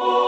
Oh.